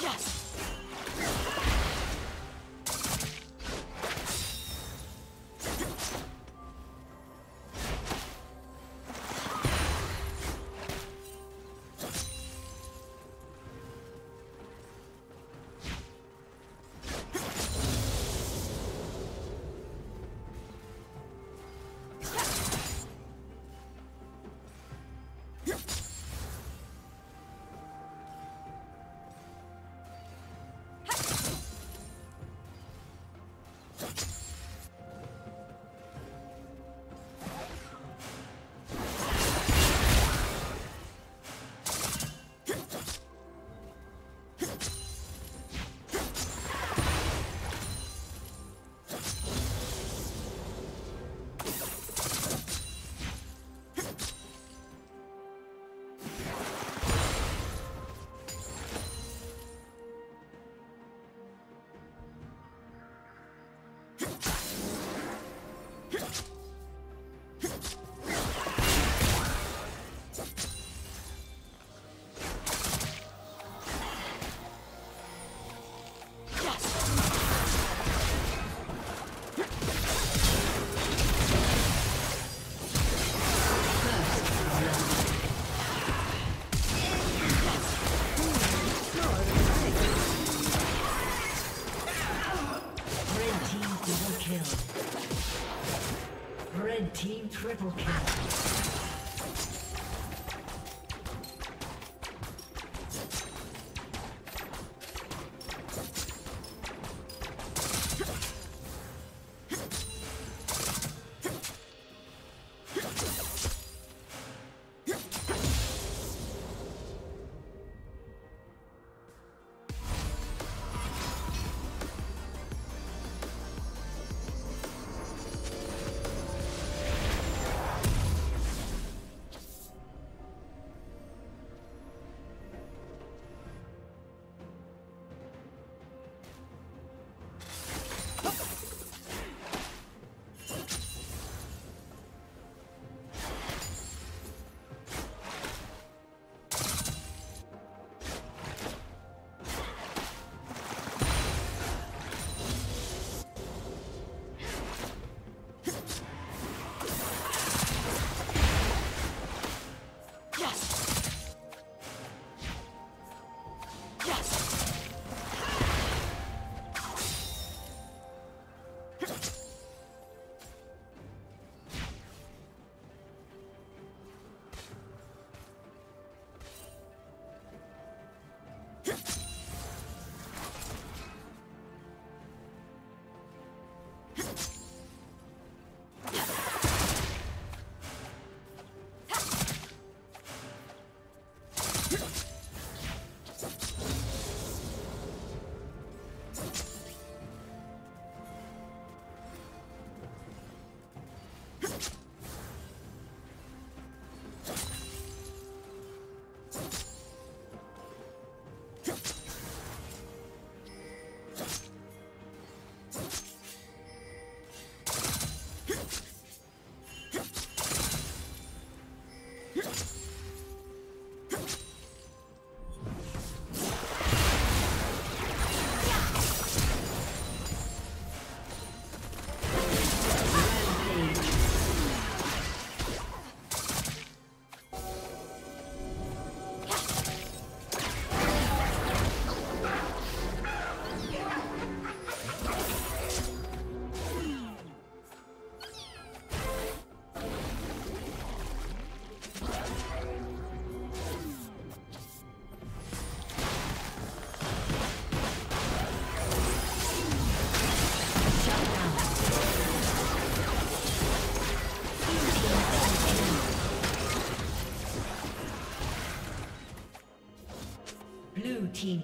Yes!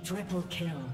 Triple kill.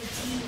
Team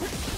Huh?